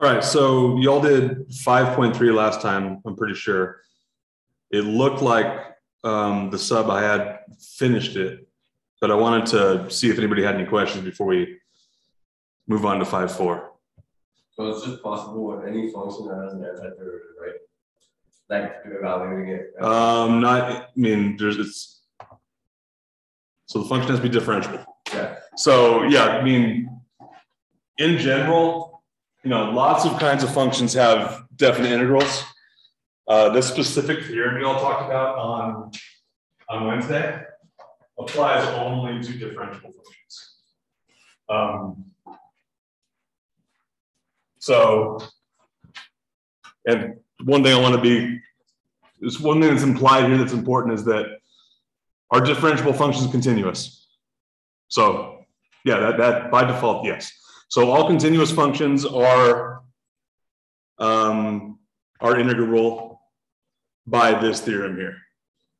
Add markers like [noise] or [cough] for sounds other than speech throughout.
All right, so y'all did five point three last time, I'm pretty sure. It looked like um, the sub I had finished it, but I wanted to see if anybody had any questions before we move on to five four. So it's just possible with any function that has an antiderivative, right? Like evaluating it. right? Um, not, I mean, there's, it's. So the function has to be differentiable. Yeah. So, yeah, I mean, in general, you know, lots of kinds of functions have definite integrals. Uh, this specific theorem we all talked about on, on Wednesday applies only to differentiable functions. Um, so, and one thing I want to be, is one thing that's implied here that's important is that our differentiable function is continuous. So yeah, that, that by default, yes. So all continuous functions are, um, are integrable by this theorem here.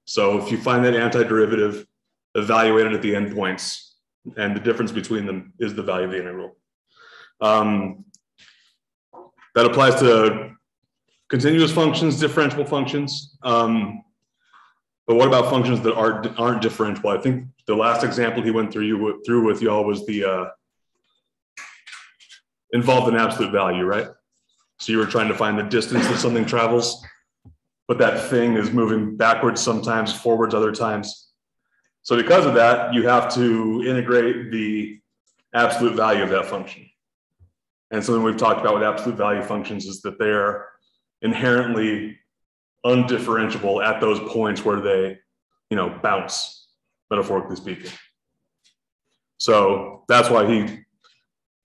So if you find that antiderivative, evaluate it at the endpoints, and the difference between them is the value of the integral. Um, that applies to continuous functions, differentiable functions. Um, but what about functions that aren't, aren't differentiable? I think the last example he went through you through with y'all was the uh, involved in absolute value, right? So you were trying to find the distance that something travels, but that thing is moving backwards sometimes, forwards other times. So because of that, you have to integrate the absolute value of that function. And something we've talked about with absolute value functions is that they're inherently undifferentiable at those points where they, you know, bounce, metaphorically speaking. So that's why he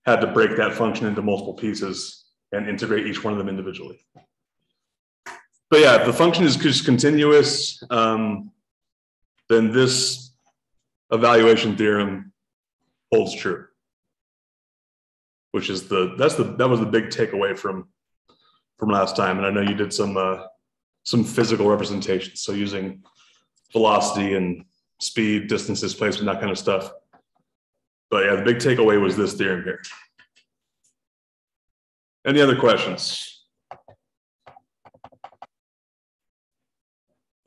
had to break that function into multiple pieces and integrate each one of them individually. But yeah, if the function is just continuous, um, then this evaluation theorem holds true. Which is the that's the that was the big takeaway from from last time. And I know you did some uh, some physical representations, so using velocity and speed, distance, displacement, that kind of stuff. But yeah, the big takeaway was this theorem here. Any other questions?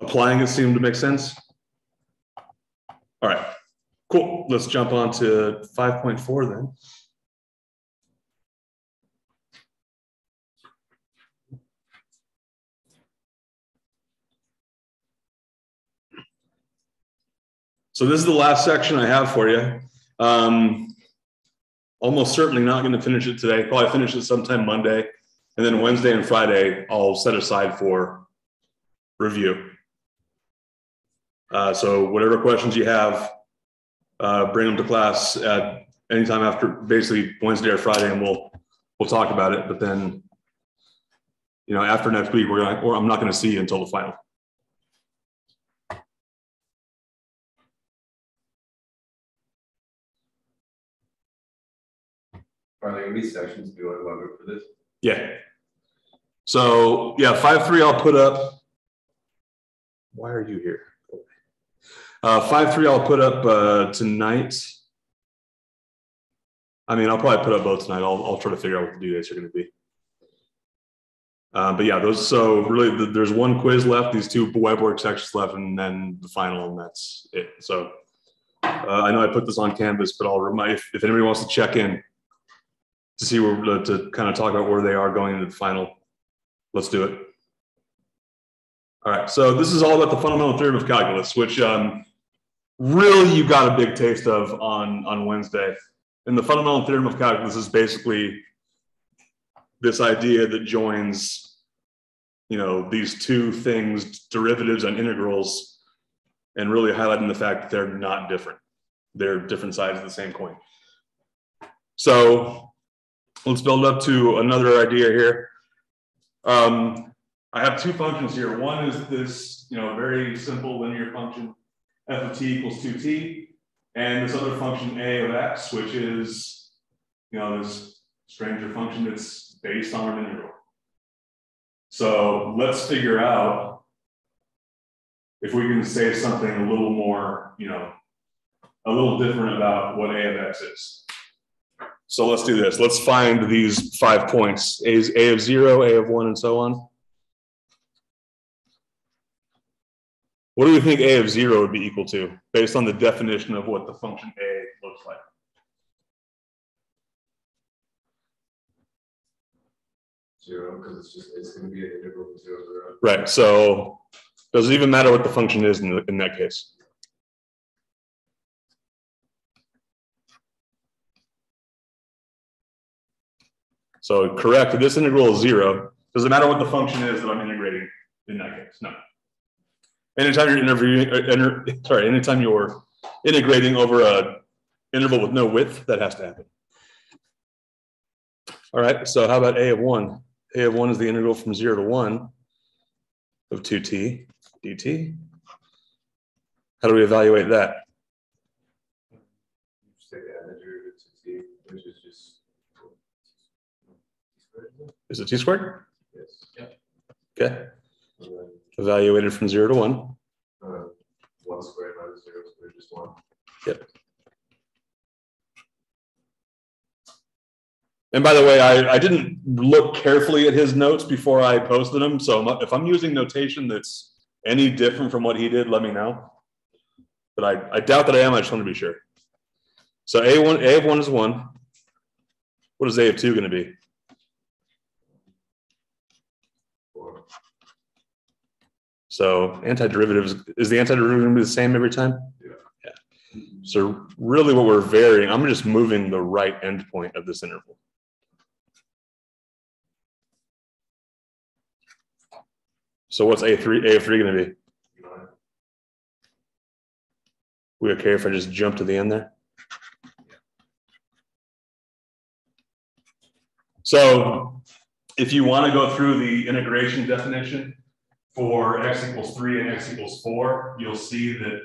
Applying it seemed to make sense. All right, cool. Let's jump on to 5.4 then. So this is the last section I have for you. Um, almost certainly not going to finish it today. Probably finish it sometime Monday, and then Wednesday and Friday I'll set aside for review. Uh, so whatever questions you have, uh, bring them to class at anytime after basically Wednesday or Friday, and we'll we'll talk about it. But then, you know, after next week, we're gonna or I'm not going to see you until the final. Are there sections do I want for this? Yeah. So yeah, five three I'll put up. Why are you here? Uh, five three I'll put up uh, tonight. I mean, I'll probably put up both tonight. I'll, I'll try to figure out what the due dates are going to be. Uh, but yeah, those. So really, the, there's one quiz left, these two WeBWorK sections left, and then the final, and that's it. So uh, I know I put this on Canvas, but I'll remind if, if anybody wants to check in to see where to kind of talk about where they are going into the final. Let's do it. All right, so this is all about the fundamental theorem of calculus, which um, really you got a big taste of on on Wednesday. And the fundamental theorem of calculus is basically this idea that joins, you know, these two things, derivatives and integrals, and really highlighting the fact that they're not different. They're different sides of the same coin. So let's build up to another idea here. Um, I have two functions here. One is this, you know, very simple linear function, f of t equals 2t, and this other function a of x, which is, you know, this stranger function that's based on an integral. So let's figure out if we can say something a little more, you know, a little different about what a of x is. So let's do this. Let's find these five points. A A of zero, A of one, and so on. What do we think A of zero would be equal to based on the definition of what the function A looks like? Zero, because it's just, it's gonna be an integral of zero, zero. Right, so does it even matter what the function is in, the- in that case? So correct, this integral is zero. Does it matter what the function is that I'm integrating in that case? No. Anytime you're interviewing, uh, enter, [laughs] sorry, anytime you're integrating over a interval with no width, that has to happen. All right, so how about a of one? A of one is the integral from zero to one of two t dt. How do we evaluate that? Just take the antiderivative to t, which is just. Is it t squared? Yes. Okay, then, evaluated from zero to one. uh, one squared minus zero squared, just one. Yep. And by the way, I, I didn't look carefully at his notes before I posted them. So if I'm using notation that's any different from what he did, let me know. But I, I doubt that I am. I just want to be sure. So A one, A of one is one. What is A of two going to be? So antiderivative is the antiderivative going to be the same every time? Yeah. So really what we're varying, I'm just moving the right endpoint of this interval. So what's A three, A of three gonna be? We okay if I just jump to the end there? So if you want to go through the integration definition for x equals three and x equals four, you'll see that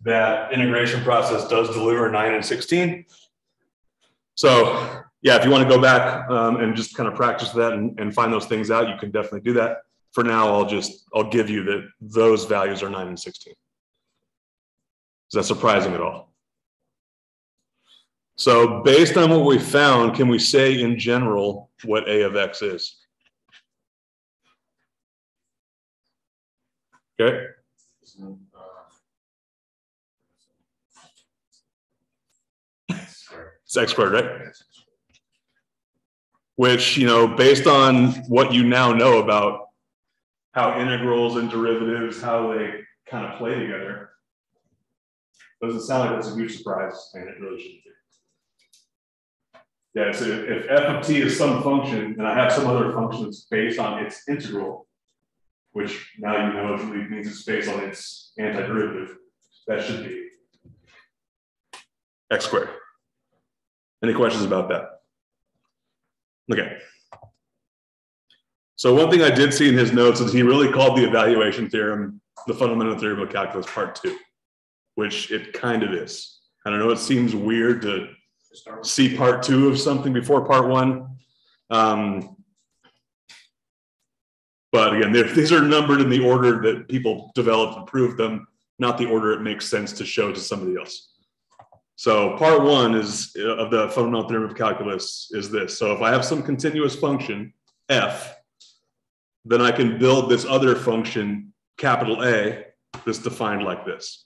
that integration process does deliver nine and sixteen. So yeah, if you want to go back um, and just kind of practice that and, and find those things out, you can definitely do that. For now, I'll just, I'll give you that those values are nine and sixteen. Is that surprising at all? So based on what we found, can we say in general what A of X is? Okay, it's X squared, right? Which, you know, based on what you now know about how integrals and derivatives, how they kind of play together, doesn't sound like it's a huge surprise, and it really shouldn't be. Yeah, so if f of t is some function, and I have some other functions based on its integral, which now you know it means it's based on its antiderivative, that should be x squared. Any questions about that? Okay. So one thing I did see in his notes is he really called the evaluation theorem the fundamental theorem of calculus part two, which it kind of is. I don't know, it seems weird to see part two of something before part one. Um, but again, these are numbered in the order that people developed and proved them, not the order it makes sense to show to somebody else. So part one is uh, of the fundamental theorem of calculus is this. So if I have some continuous function, f, then I can build this other function, capital A, that's defined like this.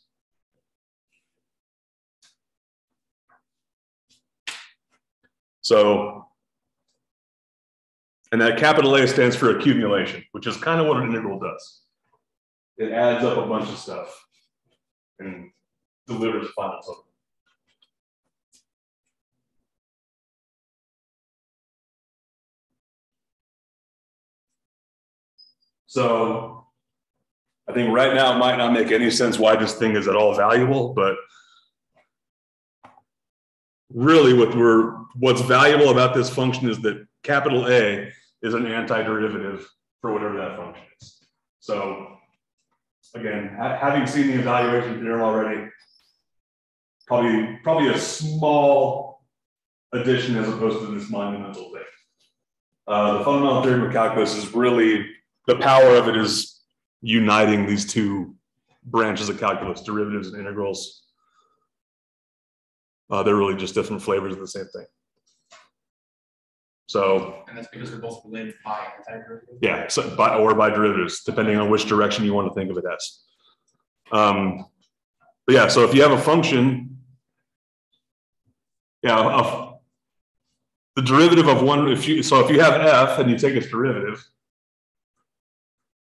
So, and that capital A stands for accumulation, which is kind of what an integral does. It adds up a bunch of stuff and delivers final total. So I think right now it might not make any sense why this thing is at all valuable, but really what we're what's valuable about this function is that capital A is an antiderivative for whatever that function is. So again, ha- having seen the evaluation theorem already, probably probably a small addition as opposed to this monumental thing. Uh, the fundamental theorem of calculus is really the power of it is uniting these two branches of calculus, derivatives and integrals. Uh, they're really just different flavors of the same thing. So And that's because they're both related by yeah, so by, or by derivatives, depending on which direction you want to think of it as. Um, but yeah, so if you have a function, yeah, of the derivative of one, if you, so if you have f and you take its derivative,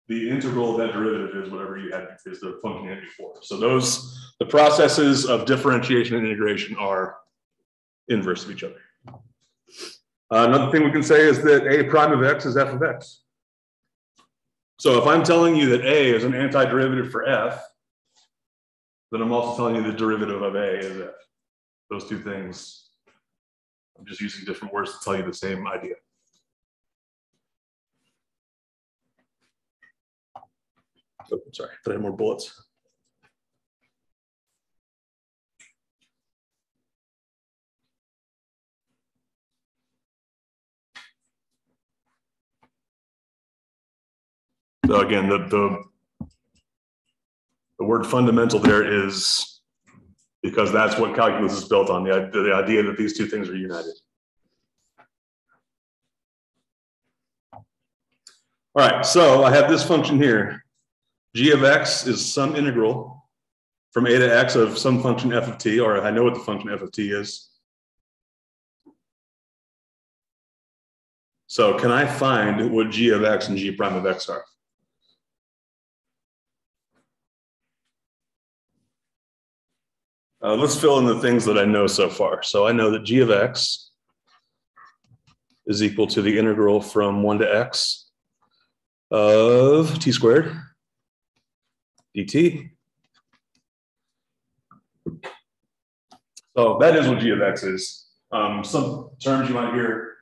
the integral of that derivative is whatever you had, is the function you had before. So those, the processes of differentiation and integration are inverse of each other. Uh, another thing we can say is that a prime of x is f of x. So if I'm telling you that a is an antiderivative for f, then I'm also telling you the derivative of a is f. Those two things, I'm just using different words to tell you the same idea. Oh, sorry, did I have more bullets? So again, the, the, the word fundamental there is because that's what calculus is built on, the, the idea that these two things are united. All right, so I have this function here. G of x is some integral from a to x of some function f of t, or I know what the function f of t is. So can I find what g of x and g prime of x are? Uh, let's fill in the things that I know so far. So I know that g of x is equal to the integral from 1 to x of t squared dt. So that is what g of x is. Um, some terms you might hear,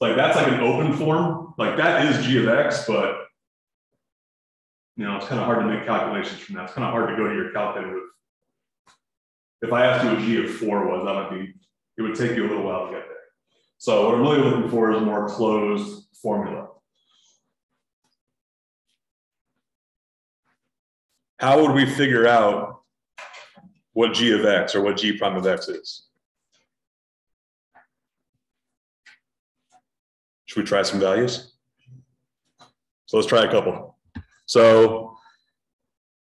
like that's like an open form, like that is g of x, but you know, it's kind of hard to make calculations from that. It's kind of hard to go to your calculator with if I asked you what G of four was, that might be, it would take you a little while to get there. So what I'm really looking for is a more closed formula. How would we figure out what G of X or what G prime of X is? Should we try some values? So let's try a couple. So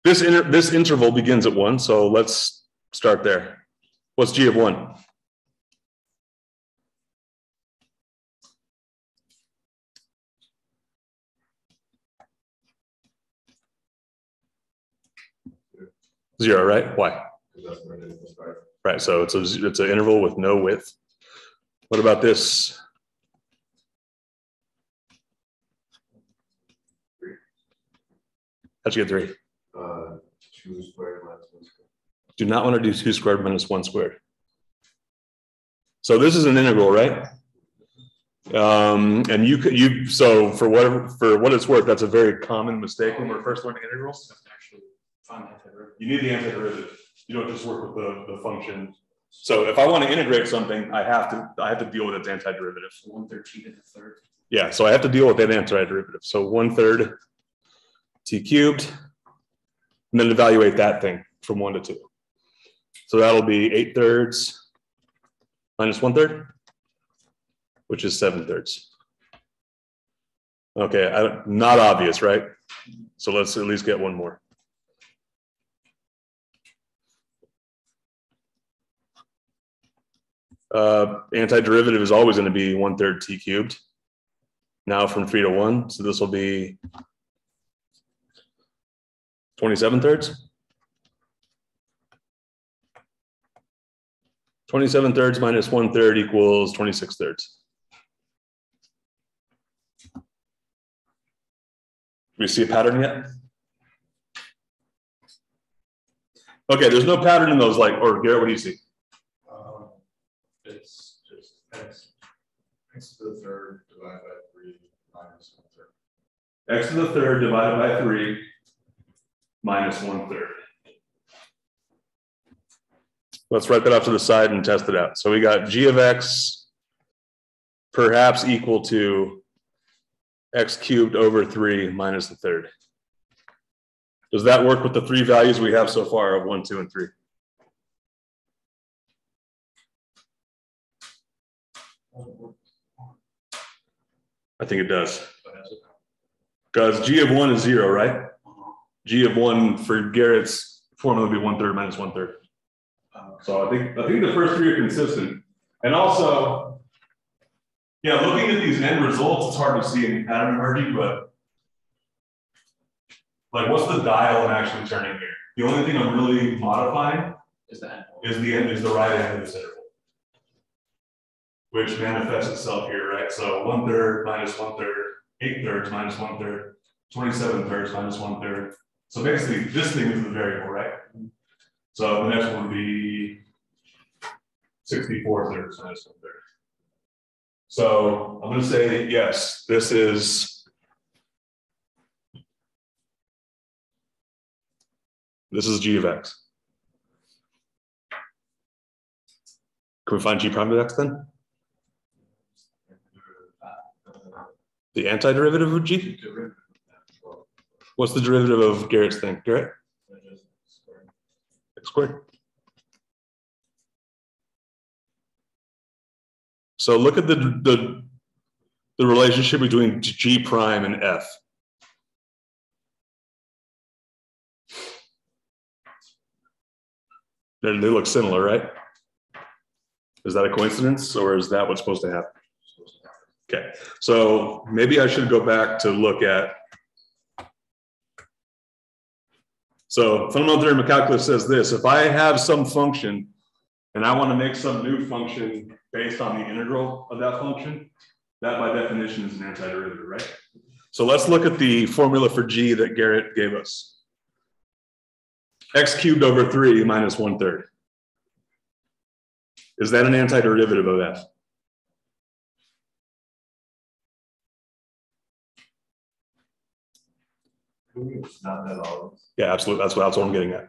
this, inter this interval begins at one, so let's Start there. What's G of one? Zero, right? Why? Right, so it's a it's an interval with no width. What about this? How'd you get three? Uh, two squared minus one squared do not want to do two squared minus one squared. So this is an integral, right? Um, and you could, you, so for whatever, for what it's worth, that's a very common mistake when we're first learning integrals. Stuff to actually find antiderivative. You need the antiderivative. You don't just work with the, the function. So if I want to integrate something, I have to, I have to deal with its antiderivative. So one third t to the third. Yeah, so I have to deal with that antiderivative. So one third t cubed, and then evaluate that thing from one to two. So that'll be eight thirds minus one third, which is seven thirds. Okay, I, not obvious, right? So let's at least get one more. Uh, antiderivative is always going to be one third t cubed. Now from three to one, so this will be 27 thirds. 27 thirds minus one third equals 26 thirds. Do we see a pattern yet? Okay, there's no pattern in those like, or Garrett, what do you see? It's just x, x to the third divided by three minus one third. X to the third divided by three minus one third. Let's write that off to the side and test it out. So we got g of x perhaps equal to x cubed over 3 minus the third. Does that work with the three values we have so far of 1, 2, and 3? I think it does. But as a- Because G of one is zero, right? G of one for Garrett's formula would be one third minus one third. So I think, I think the first three are consistent. And also, yeah, looking at these end results, it's hard to see any pattern emerging, but like, what's the dial I'm actually turning here? The only thing I'm really modifying Is the end. is the end, is the right end of this interval. Which manifests itself here, right? So one third minus one third, eight thirds minus one third, twenty-seven thirds minus one third. So basically, this thing is the variable, right? So the next one would be sixty-four thirds minus one third. So I'm gonna say, yes, this is. This is g of x. Can we find g prime of x then? The antiderivative of g? What's the derivative of Garrett's thing? Garrett? X squared. So look at the, the, the relationship between G prime and F. They, they look similar, right? Is that a coincidence or is that what's supposed to happen? Okay, so maybe I should go back to look at. So fundamental theorem of calculus says this, if I have some function and I want to make some new function based on the integral of that function, that by definition is an antiderivative, right? So let's look at the formula for g that Garrett gave us. x cubed over three minus one third. Is that an antiderivative of f? Yeah, absolutely. That's what, that's what I'm getting at.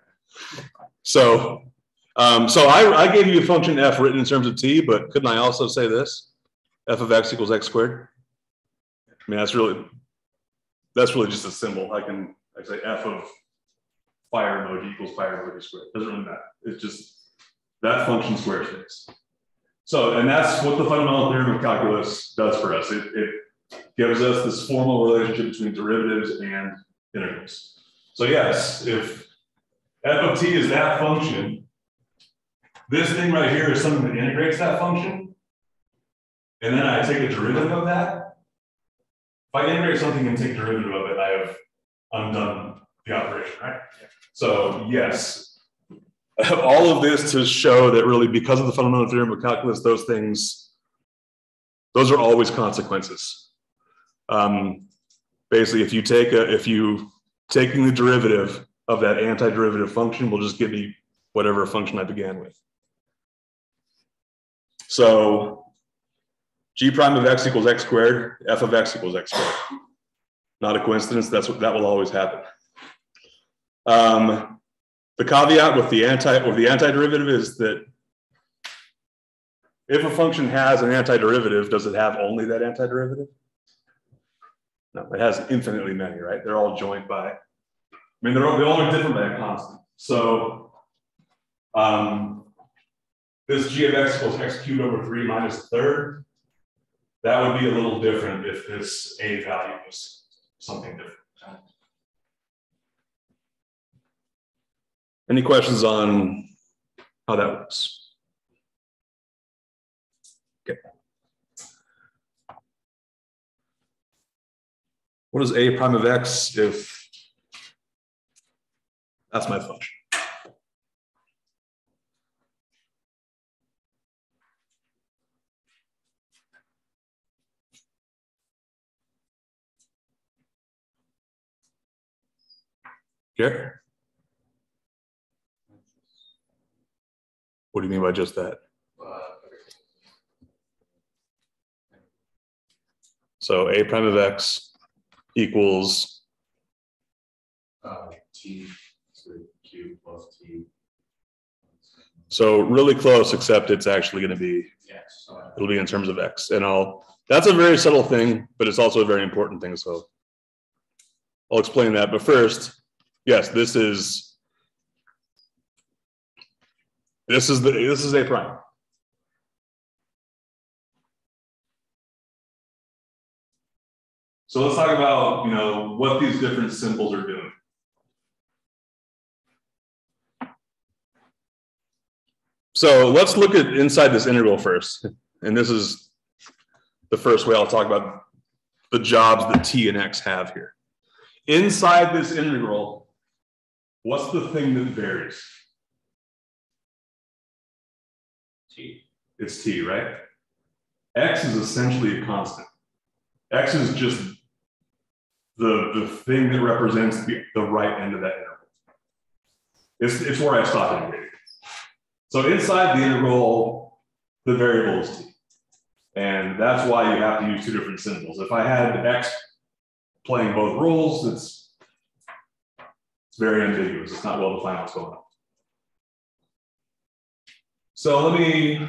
So, um, so I, I gave you a function f written in terms of t, but couldn't I also say this? f of x equals x squared? I mean, that's really, that's really just a symbol. I can, I say f of fire emoji equals fire emoji squared. Doesn't really matter. It's just that function squares things. So, and that's what the fundamental theorem of calculus does for us. It, it gives us this formal relationship between derivatives and integrals. So yes, if f of t is that function, this thing right here is something that integrates that function. And then I take a derivative of that. If I integrate something and take derivative of it, I have undone the operation, right? So yes, [laughs] all of this to show that really because of the fundamental theorem of calculus, those things, those are always consequences. Um, basically, if you take a, if you taking the derivative of that antiderivative function will just give me whatever function I began with. So g prime of x equals x squared, f of x equals x squared. Not a coincidence, that's what that will always happen. Um, the caveat with the anti with the antiderivative is that if a function has an antiderivative, does it have only that antiderivative? No, it has infinitely many, right? They're all joined by, I mean, they're all, they all are different by a constant. So um, this g of x equals x cubed over three minus third. That would be a little different if this a value was something different. Any questions on how that works? What is a prime of x if that's my function? Okay. What do you mean by just that? So a prime of x equals, Uh, T, Q plus T. so really close, except it's actually gonna be, Yes. it'll be in terms of x. And I'll, that's a very subtle thing, but it's also a very important thing, so. I'll explain that, but first, yes, this is. This is the, this is a prime. So let's talk about, you know, what these different symbols are doing. So let's look at inside this integral first. And this is the first way I'll talk about the jobs that t and x have here. Inside this integral, what's the thing that varies? T. It's t, right? x is essentially a constant. x is just the, the thing that represents the, the right end of that interval. It's, it's where I stop integrating. So inside the integral, the variable is t. And that's why you have to use two different symbols. If I had x playing both roles, it's, it's very ambiguous. It's not well defined what's going on. So let me,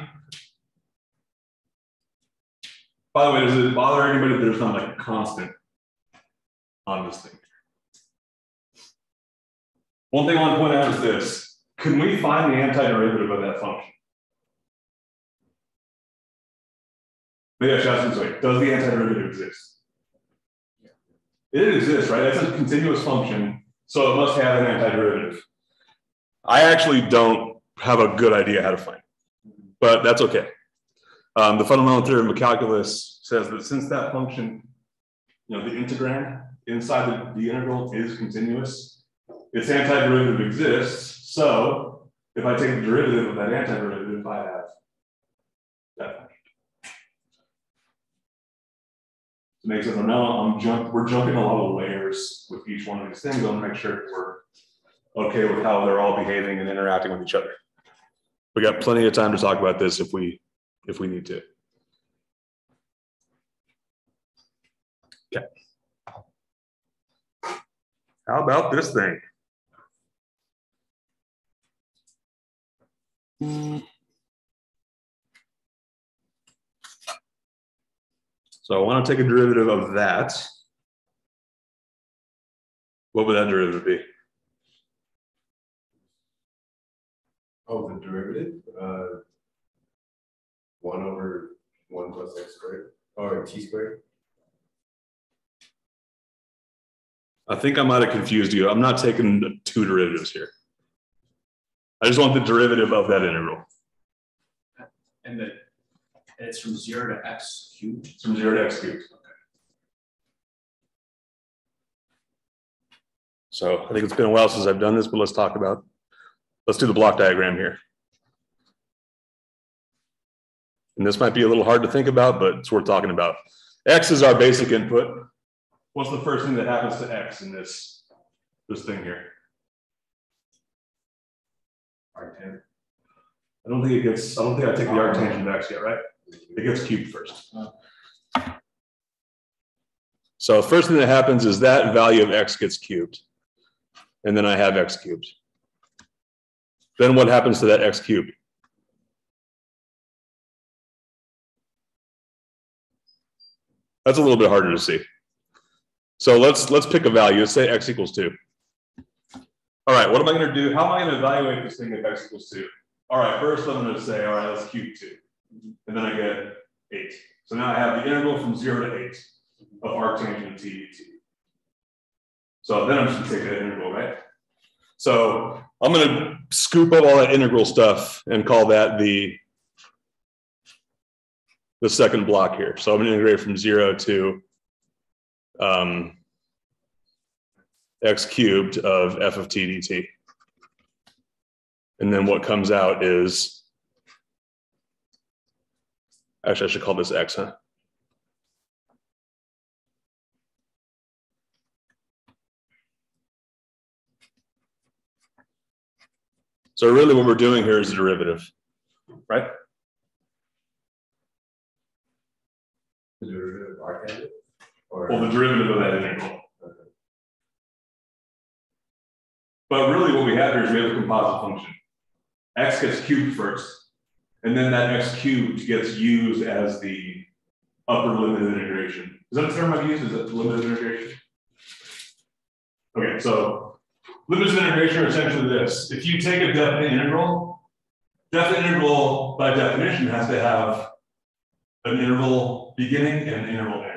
by the way, does it bother anybody that there's not like a constant on this thing? One thing I want to point out is this. Can we find the antiderivative of that function? I should ask this way. Does the antiderivative exist? It exists, right? It's a continuous function, so it must have an antiderivative. I actually don't have a good idea how to find it, but that's okay. Um, the fundamental theorem of calculus says that since that function, you know, the integrand inside the, the integral is continuous, its antiderivative exists. So if I take the derivative of that antiderivative, I have that function. To make sense, now I'm jump, we're jumping a lot of layers with each one of these things. I want to make sure we're okay with how they're all behaving and interacting with each other. We got plenty of time to talk about this if we if we need to. Okay. How about this thing? So I want to take a derivative of that. What would that derivative be? Oh, the derivative, uh. One over one plus x squared, or t squared. I think I might have confused you. I'm not taking two derivatives here. I just want the derivative of that integral. And the, it's from zero to x cubed. It's from zero to x cubed. So I think it's been a while since I've done this, but let's talk about, let's do the block diagram here. And this might be a little hard to think about, but it's worth talking about. X is our basic input. What's the first thing that happens to X in this, this thing here? Arctan. I don't think it gets, I don't think I take the arctangent of X yet, right? It gets cubed first. So first thing that happens is that value of X gets cubed. And then I have X cubed. Then what happens to that X cubed? That's a little bit harder to see. So let's let's pick a value. Let's say x equals two. All right, what am I going to do? How am I going to evaluate this thing if x equals two? All right, first I'm going to say, all right, let's cube two. And then I get eight. So now I have the integral from zero to eight of arctangent t dt. So then I'm just going to take that integral, right? So I'm going to scoop up all that integral stuff and call that the the second block here. So I'm going to integrate from zero to um, x cubed of f of t dt. And then what comes out is, actually I should call this x, huh? So really what we're doing here is a derivative, right? The derivative of arctangent? Or? Well, the derivative of that integral. But really what we have here is we have a composite function. X gets cubed first, and then that X cubed gets used as the upper limit of integration. Is that a term I've used? Is it limit of integration? Okay, so limits of integration are essentially this. If you take a definite integral, definite integral by definition has to have an interval beginning and an interval end.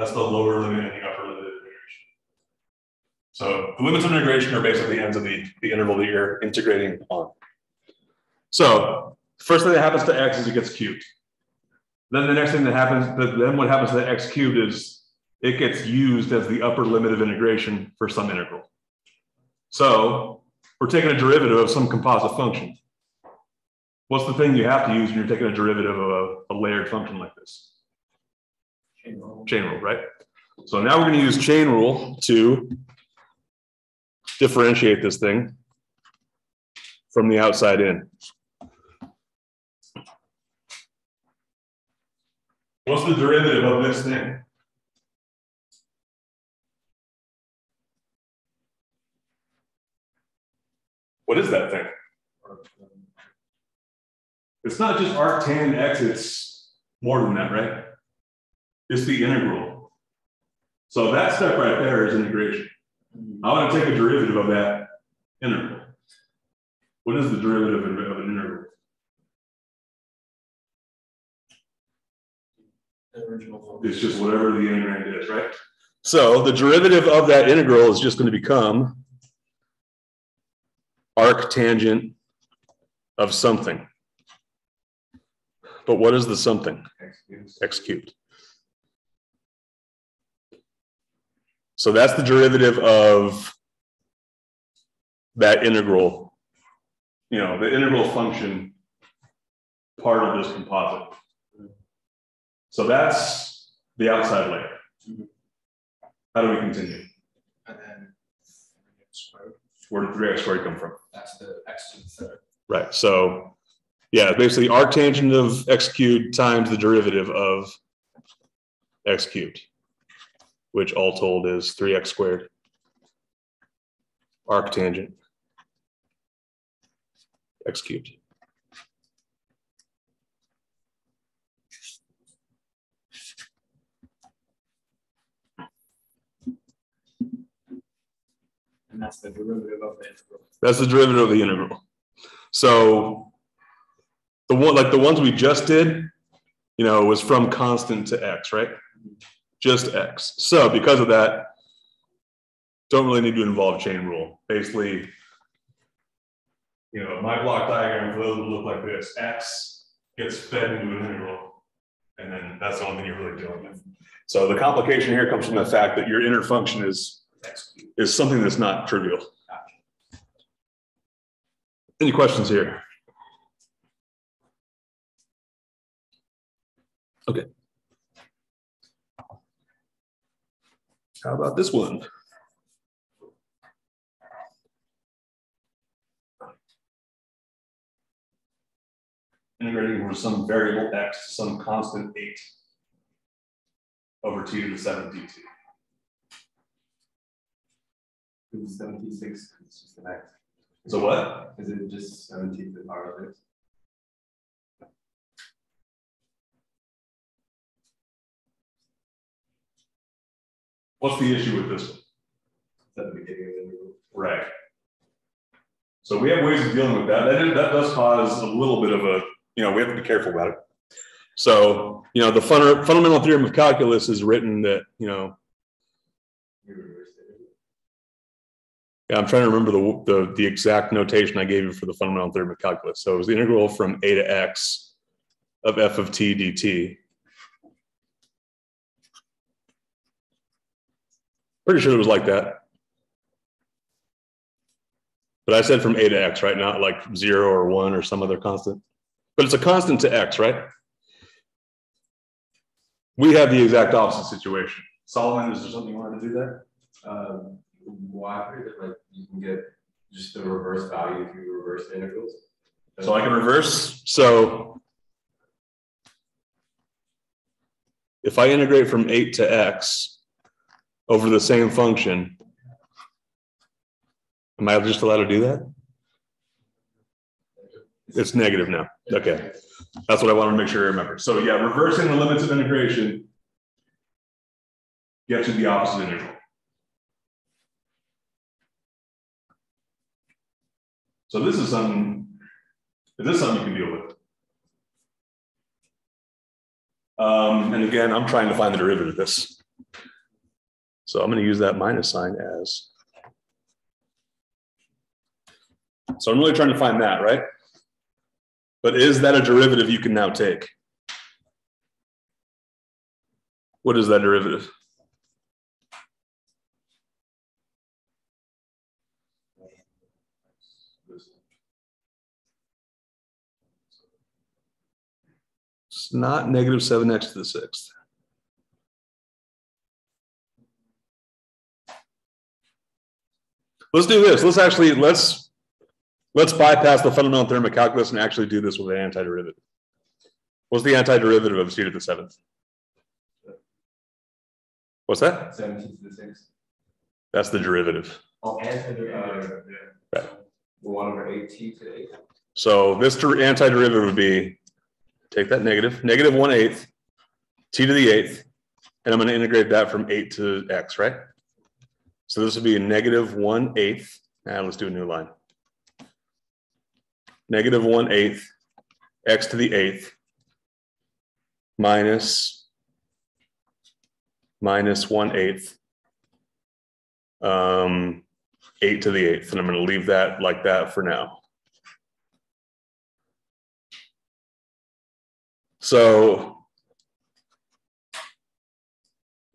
That's the lower limit and the upper limit of integration. So the limits of integration are basically the ends of the, the interval that you're integrating on. So first thing that happens to x is it gets cubed. Then the next thing that happens, then what happens to x cubed is it gets used as the upper limit of integration for some integral. So we're taking a derivative of some composite function. What's the thing you have to use when you're taking a derivative of a, a layered function like this? Chain rule. Chain rule, right? So now we're going to use chain rule to differentiate this thing from the outside in. What's the derivative of this thing? What is that thing? It's not just arc tan x, it's more than that, right? It's the integral. So that step right there is integration. I want to take a derivative of that integral. What is the derivative of of an integral? The original. function. It's just whatever the integrand is, right? So the derivative of that integral is just going to become arc tangent of something. But what is the something? X cubed. So that's the derivative of that integral, you know, the integral function part of this composite. So that's the outside layer. Mm-hmm. How do we continue? And then. squared, Where did three x squared come from? That's the x to the third. Right, so, yeah, basically arctangent of x cubed times the derivative of x cubed, which all told is three x squared. Arctangent. X cubed. And that's the derivative of the integral. That's the derivative of the integral. So the one, like the ones we just did, you know, was from constant to x, right? Just x. So because of that, don't really need to involve chain rule. Basically, you know, my block diagram would look like this. X gets fed into an integral, and then that's the only thing you're really dealing with. So the complication here comes from the fact that your inner function is is something that's not trivial. Any questions here? Okay. How about this one? Integrating from some variable x, to some constant eight over t to the seventh dt. It's seventy-six, it's just an X. So what? Is it just seventy to the power of X? What's the issue with this one? That the beginning of the integral? Right. So we have ways of dealing with that. That, is- that does cause a little bit of a, you know, we have to be careful about it. So, you know, the funda- fundamental theorem of calculus is written that, you know, You reversed it. yeah, I'm trying to remember the, the, the exact notation I gave you for the fundamental theorem of calculus. So it was the integral from a to x of f of t dt. Pretty sure it was like that. But I said from a to x, right? Not like zero or one or some other constant. But it's a constant to x, right? We have the exact opposite situation. Solomon, is there something you wanted to do there? Um, well, I heard that like you can get just the reverse value if you reverse the integrals. So I can reverse, so. If I integrate from eight to x over the same function. Am I just allowed to do that? It's negative now. Okay, that's what I want to make sure I remember. So yeah, reversing the limits of integration. Gets you the opposite integral. So this is something, is this something you can deal with? Um, and again, I'm trying to find the derivative of this. So I'm gonna use that minus sign as. So I'm really trying to find that, right? But is that a derivative you can now take? What is that derivative? It's not negative seven x to the sixth. Let's do this. Let's actually, let's, let's bypass the fundamental theorem of calculus and actually do this with an antiderivative. What's the antiderivative of c to the seventh? What's that? Seventeen to the sixth. That's the derivative. Oh, the, uh, Right. one over eight T to eight. So this der- antiderivative would be, take that negative, negative one eighth, t to the eighth, and I'm gonna integrate that from eight to x, right? So this would be a negative one eighth, now let's do a new line. Negative one eighth, x to the eighth, minus, minus one eighth, um, eight to the eighth, and I'm gonna leave that like that for now. So.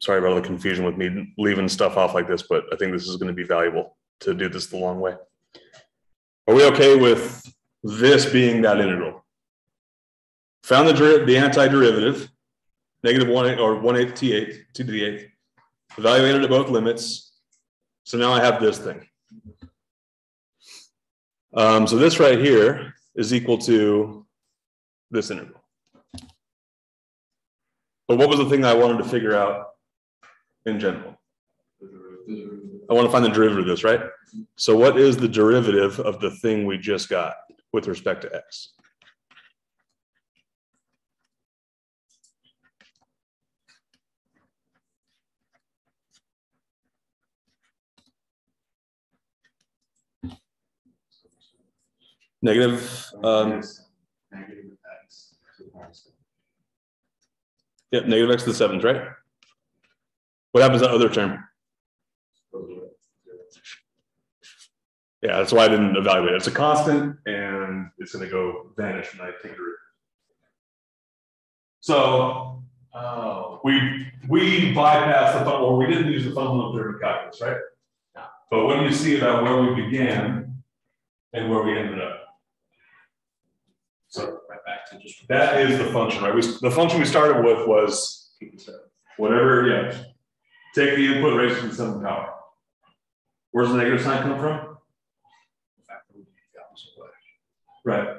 Sorry about all the confusion with me leaving stuff off like this, but I think this is gonna be valuable to do this the long way. Are we okay with this being that integral? Found the deri- the antiderivative, negative one or one eighth T eight, two to the eighth. Evaluated at both limits. So now I have this thing. Um, so this right here is equal to this integral. But what was the thing I wanted to figure out in general? I want to find the derivative of this, right? So what is the derivative of the thing we just got with respect to x? Negative, um, Negative X to the constant. yep, negative x to the seventh, right? What happens to other term? Yeah, that's why I didn't evaluate it. It's a constant and it's gonna go vanish when I take it. So Oh, we, we bypassed the, or we didn't use the fundamental theorem of calculus, right? No. But what do you see about where we began and where we ended up? so right back to just. That is the function, right? We, the function we started with was whatever, yeah. Take the input raised to the seventh power. Where's the negative sign come from? Right.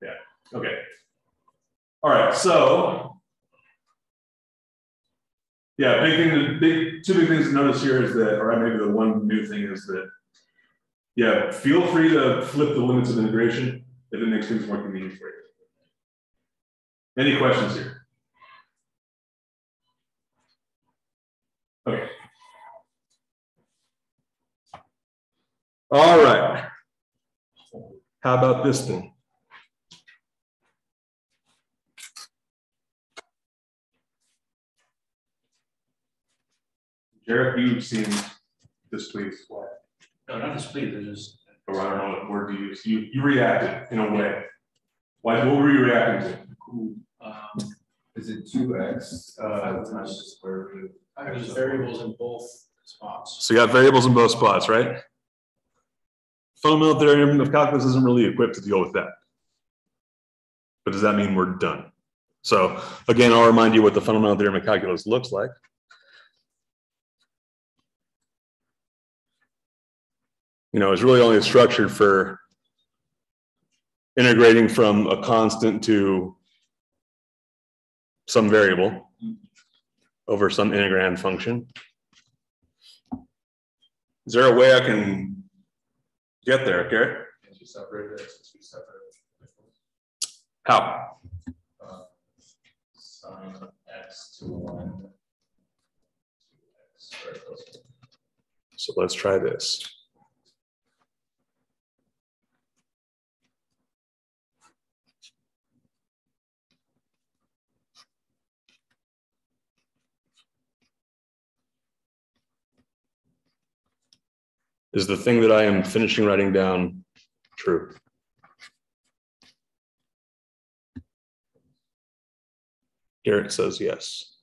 Yeah. Okay. All right, so. Yeah, big thing, to- big, two big things to notice here is that, or maybe the one new thing is that. Yeah, feel free to flip the limits of integration if it makes things more convenient for you. Any questions here? Okay. All right. How about this thing? Jarek, you seem displeased. Why? No, not displeased, they're just, Or I don't know what word to use. You, you reacted in a way. Why, what were you reacting to? Um, Is it two X, uh, times the square root? I think there's variables in both spots. So you got variables in both spots, right? Fundamental theorem of calculus isn't really equipped to deal with that. But does that mean we're done? So again, I'll remind you what the fundamental theorem of calculus looks like. You know, it's really only structured for integrating from a constant to some variable over some integrand function. Is there a way I can get there, Garrett? Can't you separate it since we separated? How? uh, Sine X to one. X, right, those- So let's try this. Is the thing that I am finishing writing down true? Garrett says yes.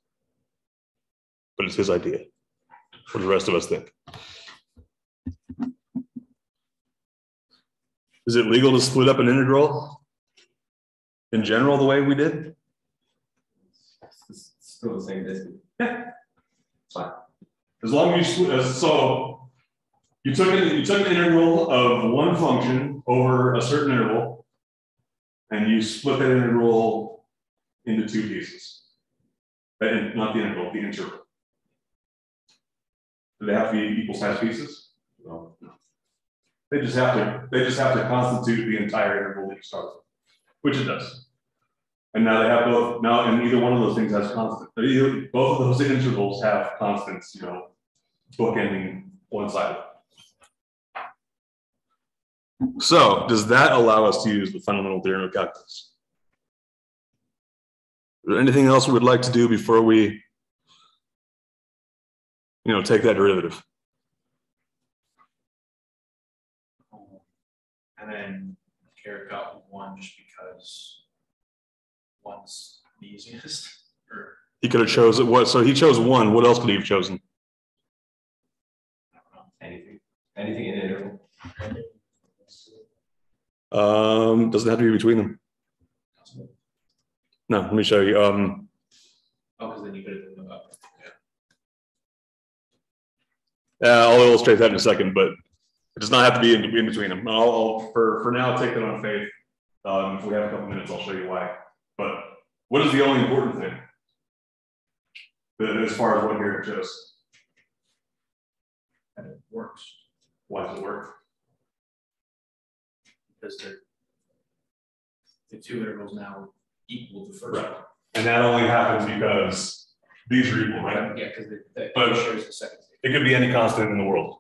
But it's his idea. What do the rest of us think? Is it legal to split up an integral in general the way we did? It's Still the same distance. [laughs] Yeah. Fine. As long as you split, as- so you took it, you took an integral of one function over a certain interval. And you split that integral into two pieces. And not the integral, the interval. Do they have to be equal size pieces? No. They just have to, they just have to constitute the entire interval that you start with, which it does. And now they have both, now, and either one of those things has constant, uh, both of those intervals have constants, you know, bookending one side. So does that allow us to use the fundamental theorem of calculus? Is there anything else we would like to do before we, you know, take that derivative? And then Garrett got one just because one's the easiest, [laughs] or, He could have chosen what, so he chose one, what else could he have chosen? I don't know. Anything, anything in interval. Um, doesn't have to be between them. No, let me show you. Um, Oh, because then you could have done that. uh, I'll illustrate that in a second, but it does not have to be in, in between them. I'll, I'll, for, for now, take that on faith. Um, if we have a couple minutes, I'll show you why. But what is the only important thing? That as far as what here Garrett chose, And it works, why does it work? Because they're the two intervals now equal the first one. And that only happens because these are equal, right? Yeah, because the, the A the second. state. It could be any constant in the world.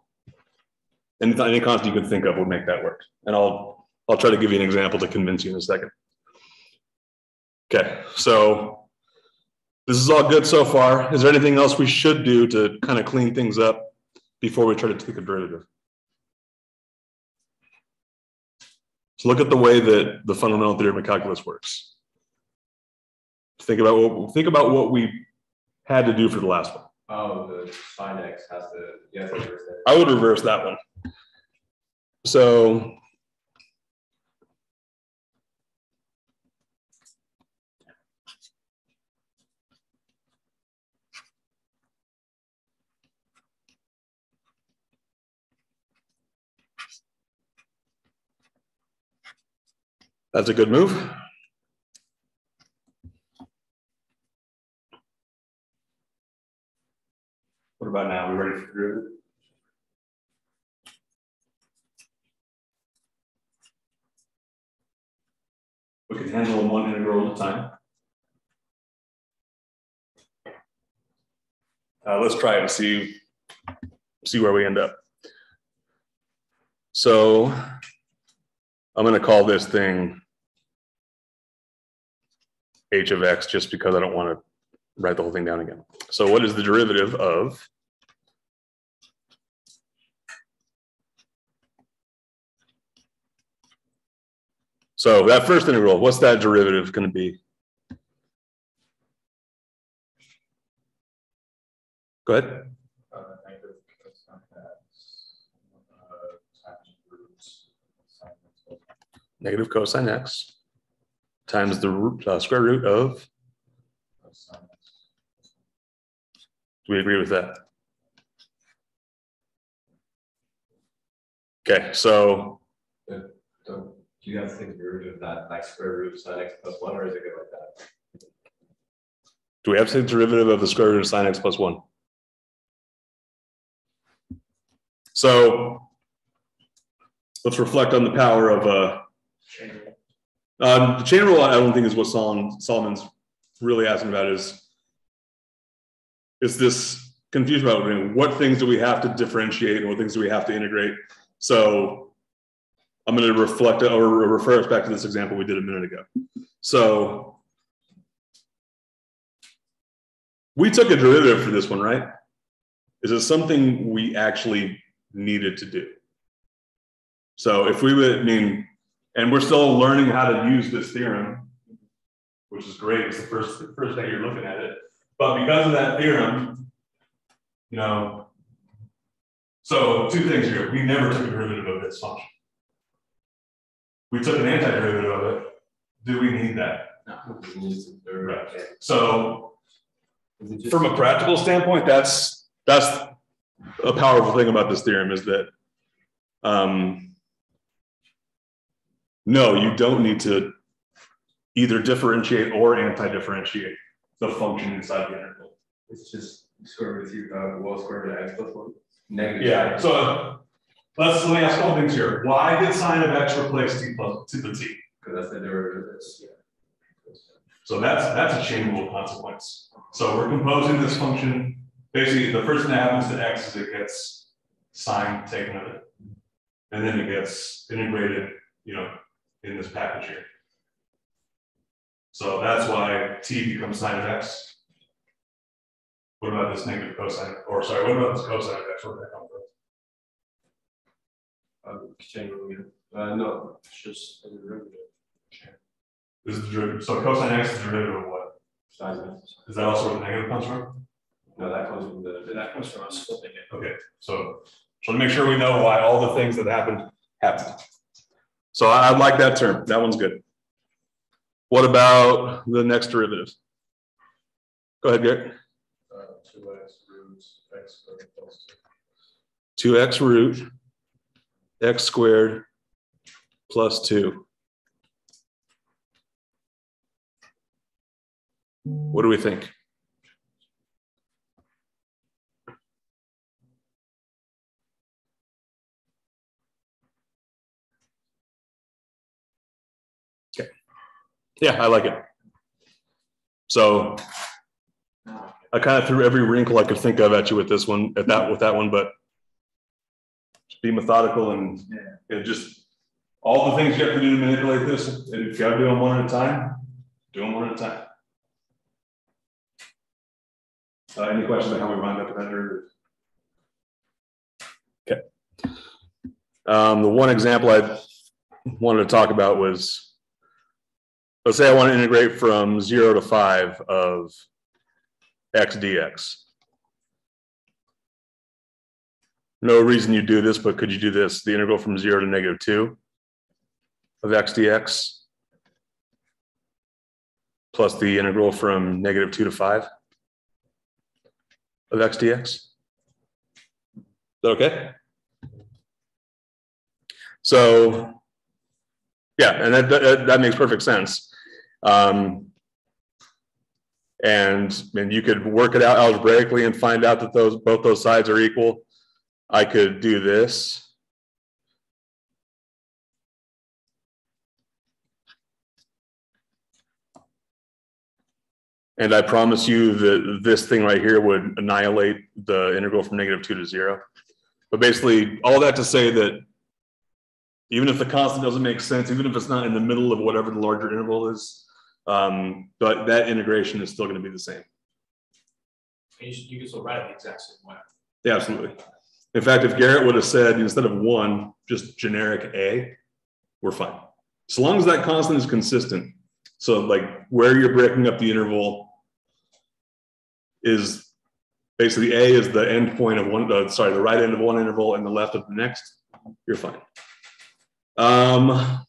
And any constant you could think of would make that work. And I'll, I'll try to give you an example to convince you in a second. Okay, so this is all good so far. Is there anything else we should do to kind of clean things up before we try to take a derivative? So look at the way that the fundamental theorem of calculus works. Think about what, think about what we had to do for the last one. Oh, the sine x has to, you have to reverse that. I would reverse that one. So. That's a good move. What about now? We ready for derivative? We can handle them one integral at a time. Uh, let's try and see, see where we end up. So I'm gonna call this thing h of x just because I don't want to write the whole thing down again. So what is the derivative of So that first integral, what's that derivative going to be? Go ahead. Negative cosine x, times roots, sine x plus Negative cosine x times the root, uh, square root of, do we agree with that? Okay, so do you have to take the root of that, like square root of sine x plus one, or is it good like that? do we have to take the derivative of the square root of sine x plus one? So let's reflect on the power of, uh, rule. Um, the chain rule, I don't think is what Solomon, Solomon's really asking about is is this confusion about you know, what things do we have to differentiate and what things do we have to integrate? So I'm going to reflect or refer us back to this example we did a minute ago. So we took a derivative for this one, right? Is it something we actually needed to do? So if we would, I mean, and we're still learning how to use this theorem, which is great. It's the first, the first day you're looking at it. But because of that theorem, you know, so two things here. We never took a derivative of this function. We took an antiderivative of it. Do we need that? It needs to- or- Right. So Is it just- from a practical standpoint, that's, that's a powerful thing about this theorem is that, um, no, you don't need to either differentiate or anti-differentiate the function inside the interval. It's just square root of two, uh, well, square root of x plus one. Negative. Yeah, so let's, let me ask a couple things here. Why did sine of x replace t plus, to the t? Because that's the derivative, that's, yeah. So that's, that's a chain rule consequence. So we're composing this function, basically, the first thing that happens to x is it gets sine taken of it. And then it gets integrated, you know, in this package here. So that's why t becomes sine of x. What about this negative cosine, or sorry, what about this cosine of x, where did that come from? Um, chain rule, yeah. Uh, no, it's just a derivative. This is the derivative, so cosine x is the derivative of what? Sine x. Is that also where the negative comes from? No, that comes from the. That comes from us flipping it. Okay, so, so to make sure we know why all the things that happened, happened. So I I like that term, that one's good. What about the next derivative? Go ahead, Garrett. Uh, two x roots, x squared plus two. Two x root, x squared plus two. What do we think? Yeah, I like it. So I kind of threw every wrinkle I could think of at you with this one, at that, with that one, but just be methodical and, and just, all the things you have to do to manipulate this, and if you gotta do them one at a time, do them one at a time. Uh, any questions on how we wind up with that? Okay. Um, the one example I wanted to talk about was, let's say I want to integrate from zero to five of x dx. No reason you do this, but could you do this? The integral from zero to negative two of x dx plus the integral from negative two to five of x dx. Is that okay? So, yeah, and that, that, that makes perfect sense. Um, and, and you could work it out algebraically and find out that those, both those sides are equal. I could do this. And I promise you that this thing right here would annihilate the integral from negative two to zero. But basically, all that to say that even if the constant doesn't make sense, even if it's not in the middle of whatever the larger interval is, um, but that integration is still going to be the same. You, should- you can still write it the exact same way. Yeah, absolutely. In fact, if Garrett would have said instead of one, just generic A, we're fine. So long as that constant is consistent. So like where you're breaking up the interval is basically A is the end point of one, uh, sorry, the right end of one interval and the left of the next, you're fine. Um,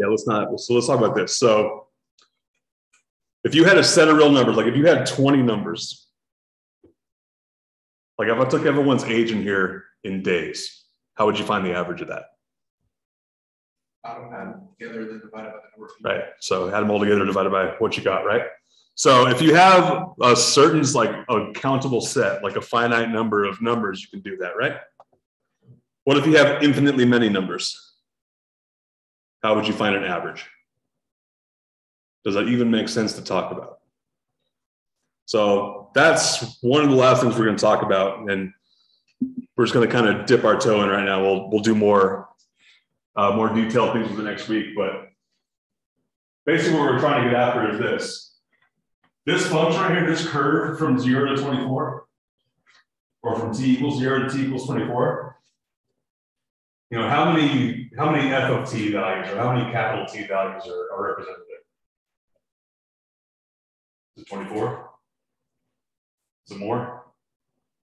yeah, let's not, so let's talk about this. So if you had a set of real numbers, like if you had 20 numbers, like if I took everyone's age in here in days, how would you find the average of that? Together, then divided by the number. Right. So add them all together divided by what you got, right? So if you have a certain like a countable set, like a finite number of numbers, you can do that, right? What if you have infinitely many numbers? How would you find an average? Does that even make sense to talk about? So that's one of the last things we're going to talk about, and we're just going to kind of dip our toe in right now. We'll we'll do more uh, more detailed things for the next week, but basically what we're trying to get after is this. This function right here, this curve from zero to 24, or from t equals zero to t equals 24, you know, how many, how many F of T values or how many capital T values are, are represented there? Is it twenty-four? Is it more?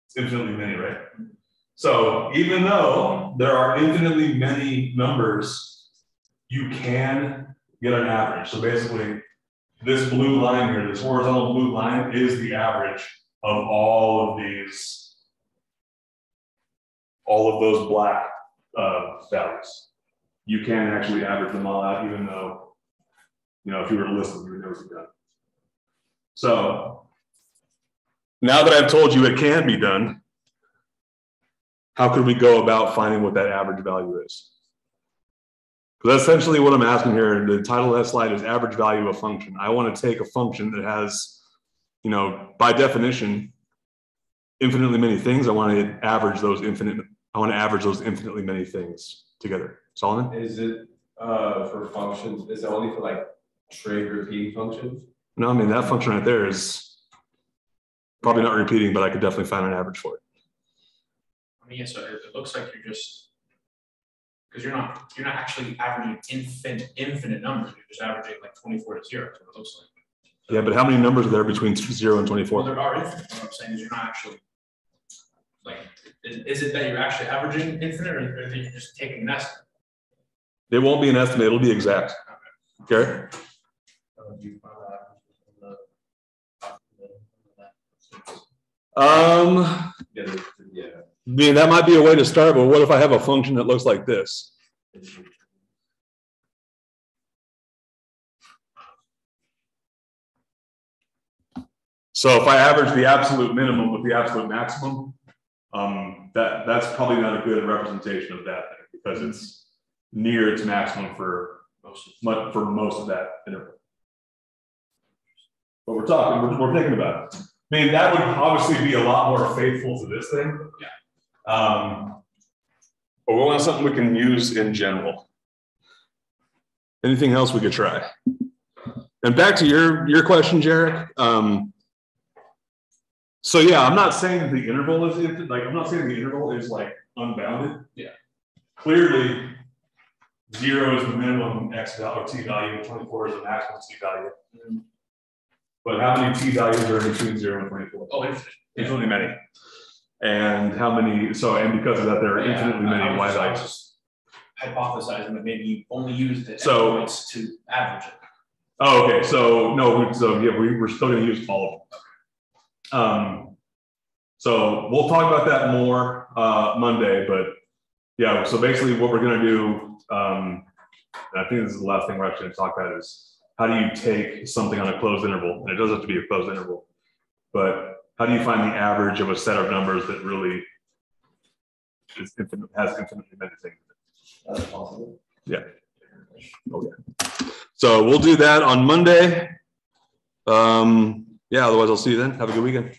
It's infinitely many, right? So even though there are infinitely many numbers, you can get an average. So basically, this blue line here, this horizontal blue line is the average of all of these, all of those black uh, values. You can actually average them all out, even though, you know, if you were to list them, you would know you've done. So now that I've told you it can be done, how could we go about finding what that average value is? Because essentially what I'm asking here, the title of that slide is average value of a function. I want to take a function that has, you know, by definition, infinitely many things. I want to average those infinite, I want to average those infinitely many things together. Solomon? Is it, uh, for functions, is it only for like trig repeating functions? No, I mean, that function right there is probably not repeating, but I could definitely find an average for it. I mean, yeah, so it, it looks like you're just. Because you're not, you're not actually averaging infinite, infinite numbers, you're just averaging like twenty-four to zero, that's what it looks like. Yeah, but how many numbers are there between zero and 24? Well, twenty-four? there are infinite, what I'm saying is you're not actually. Like, is, is it that you're actually averaging infinite, or or that you're just taking an estimate? It won't be an estimate, it'll be exact. The- Um, yeah. I mean, that might be a way to start, but what if I have a function that looks like this? So if I average the absolute minimum with the absolute maximum, um, that, that's probably not a good representation of that thing, because it's near its maximum for Most of for most of that interval. But we're talking, we're, we're thinking about it. I mean, that would obviously be a lot more faithful to this thing. Yeah. Um, but we want something we can use in general. Anything else we could try? And back to your, your question, Jarek. Um, so yeah, I'm not saying the interval is like, I'm not saying the interval is like unbounded. Yeah. Clearly, zero is the minimum x value or t value, and twenty-four is the maximum t value. But how many t values are between zero and twenty-four? Oh, infinite. Infinitely many. And how many, so, and because of that, there are Yeah, infinitely I- many y I was values. Hypothesizing that maybe you only use the So- points to average it. Oh, okay, so, no, we- so, yeah, we, we're still gonna use all of them. Um, so we'll talk about that more, uh, Monday, but, yeah, so basically what we're gonna do, um, and I think this is the last thing we're actually gonna talk about is, how do you take something on a closed interval, and it doesn't have to be a closed interval, but how do you find the average of a set of numbers that really is infinite, has infinitely many things? That's possible. So we'll do that on Monday. Um, yeah, otherwise I'll see you then. Have a good weekend.